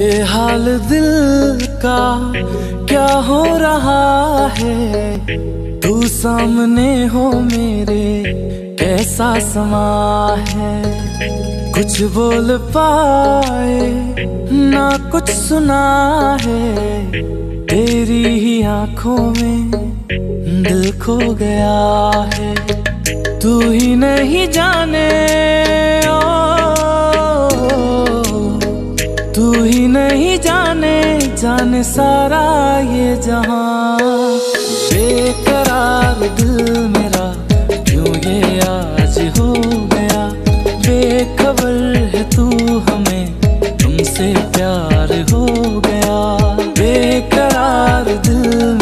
ये हाल दिल का क्या हो रहा है? तू सामने हो मेरे, कैसा समा है? कुछ बोल पाए, ना कुछ सुना है। तेरी ही आँखों में दिल खो गया है। तू ही नहीं जाने जाने सारा ये जहाँ। बेकरार दिल मेरा, क्यों ये आज हो गया? बेखबर है तू हमें, तुमसे प्यार हो गया। बेकरार दिल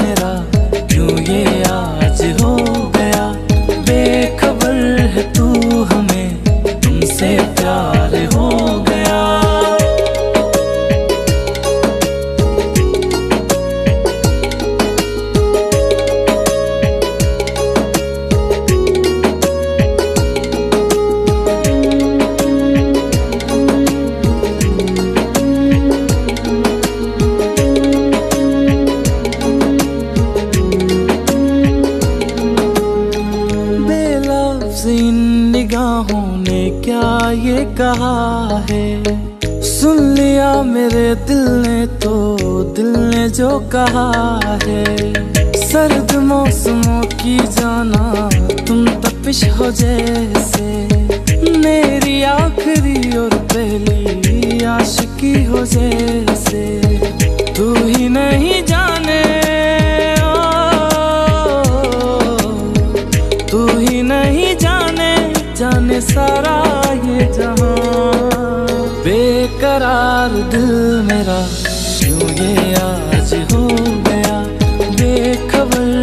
निगाहों ने क्या ये कहा है? सुन लिया मेरे दिल ने तो दिल ने जो कहा है। सर्द मौसमों की जाना तुम तपिश हो जैसे। मेरी आखिरी और पहली आशिकी हो जैसे। सारा ये जहाँ। बेकरार दिल मेरा क्यों ये आज हो गया? बेखबर